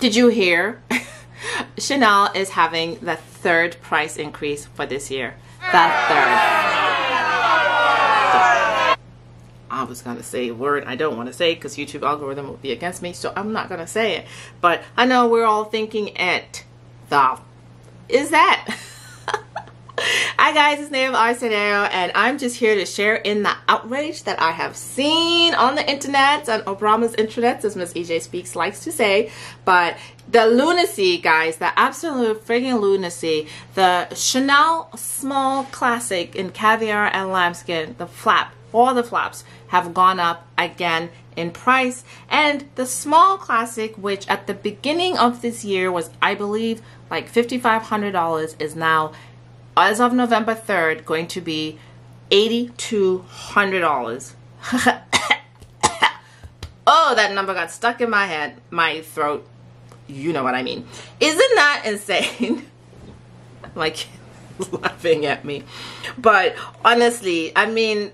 Did you hear? Chanel is having the third price increase for this year. The third. I was gonna say a word I don't want to say because YouTube algorithm will be against me, so I'm not gonna say it. But I know we're all thinking it. The is that? Hi guys, it's Naomi Arsenero and I'm just here to share in the outrage that I have seen on the internet, on Obama's internet, as Miss EJ Speaks likes to say. But the lunacy, guys, the absolute freaking lunacy, the Chanel small classic in caviar and lambskin, the flap, all the flaps have gone up again in price. And the small classic, which at the beginning of this year was, I believe, like $5,500, is now as of November 3rd, going to be $8,200. oh, that number got stuck in my head, my throat. You know what I mean. Isn't that insane? like laughing at me. But honestly, I mean,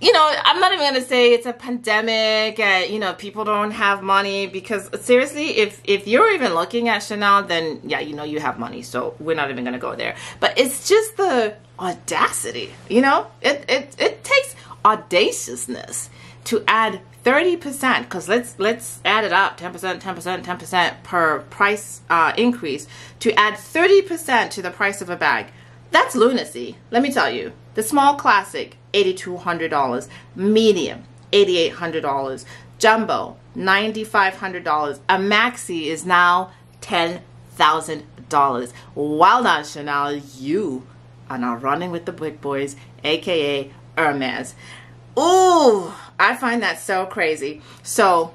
you know, I'm not even to say it's a pandemic and, you know, people don't have money because seriously, if, if you're even looking at Chanel, then yeah, you know, you have money. So we're not even to go there. But it's just the audacity, you know, it, it, it takes audaciousness to add 30% because let's let's add it up 10% 10% 10% per price uh, increase to add 30% to the price of a bag that's lunacy let me tell you the small classic $8,200. Medium, $8,800. Jumbo, $9,500. A maxi is now $10,000. Well done, Chanel. You are now running with the big boys, aka Hermes. Ooh, I find that so crazy. So,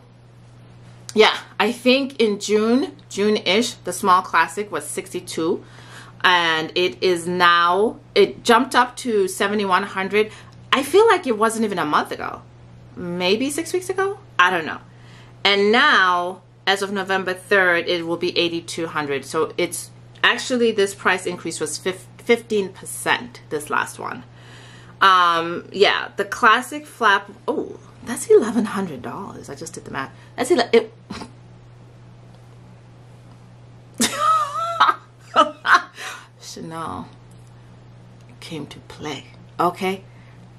yeah, I think in June, June-ish, the small classic was 62 and it is now it jumped up to 7100 I feel like it wasn't even a month ago. Maybe six weeks ago? I don't know. And now, as of November 3rd, it will be 8200 So it's actually, this price increase was 15%, this last one. Um, yeah, the classic flap, oh, that's $1,100. I just did the math. That's it. Chanel came to play, okay?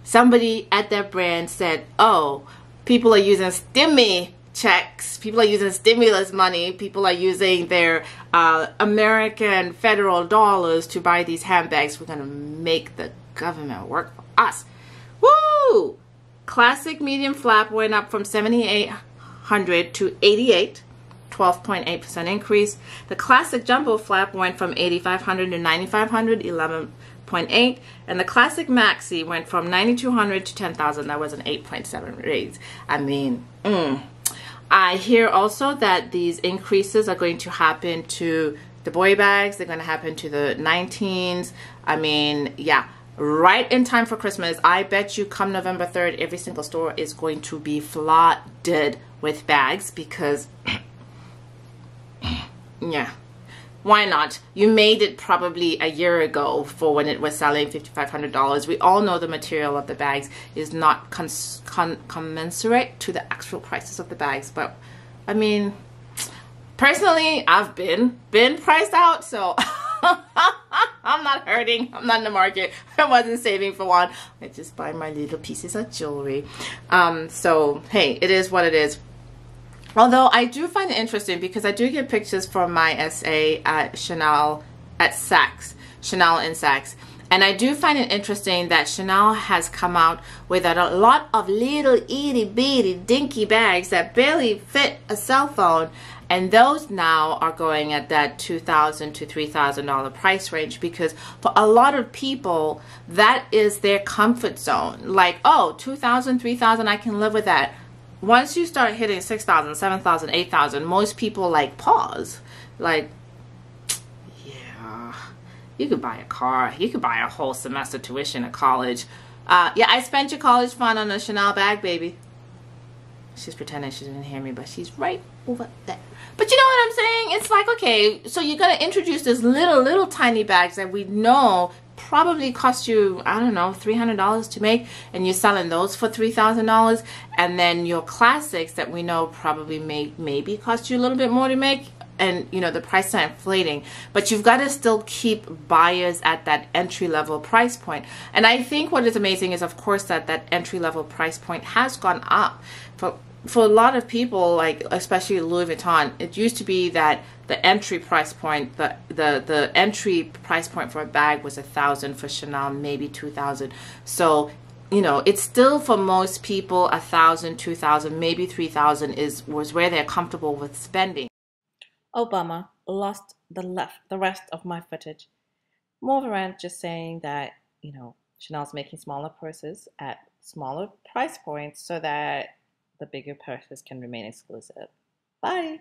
Somebody at that brand said, oh, people are using stimmy checks, people are using stimulus money, people are using their uh, American federal dollars to buy these handbags. We're going to make the government work for us. Woo! Classic medium flap went up from 7800 to 88 12.8% increase. The classic jumbo flap went from 8500 to 9500 11 8.8 and the classic maxi went from 9200 to 10000 that was an 8.7 raise. I mean mm. i hear also that these increases are going to happen to the boy bags. They're going to happen to the 19s i mean yeah right in time for christmas. I bet you come november 3rd every single store is going to be flooded with bags because yeah why not? You made it probably a year ago for when it was selling $5,500. We all know the material of the bags is not commensurate to the actual prices of the bags. But I mean, personally, I've been, been priced out. So I'm not hurting. I'm not in the market. I wasn't saving for one. I just buy my little pieces of jewelry. Um, so, hey, it is what it is. Although I do find it interesting because I do get pictures from my SA at Chanel at Saks, Chanel and Saks. And I do find it interesting that Chanel has come out with a lot of little itty bitty dinky bags that barely fit a cell phone. And those now are going at that 2,000 to $3,000 price range because for a lot of people, that is their comfort zone. Like, oh, $2,000, $3,000, I can live with that once you start hitting 6,000, 7,000, 8,000, most people like pause. Like, yeah, you could buy a car. You could buy a whole semester tuition at college. Uh, yeah, I spent your college fund on a Chanel bag, baby. She's pretending she didn't hear me, but she's right over there. But you know what I'm saying? It's like, okay, so you're going to introduce this little, little tiny bags that we know probably cost you I don't know three hundred dollars to make, and you're selling those for three thousand dollars, and then your classics that we know probably may maybe cost you a little bit more to make, and you know the prices are inflating. But you've got to still keep buyers at that entry level price point. And i think what is amazing is of course that that entry level price point has gone up. For for a lot of people like especially louis vuitton it used to be that the entry price point the the, the entry price point for a bag was a thousand for chanel maybe two thousand so you know, it's still for most people a thousand, two thousand, maybe three thousand is was where they're comfortable with spending. Obama lost the left the rest of my footage. More of a rant just saying that, you know, Chanel's making smaller purses at smaller price points so that the bigger purses can remain exclusive. Bye.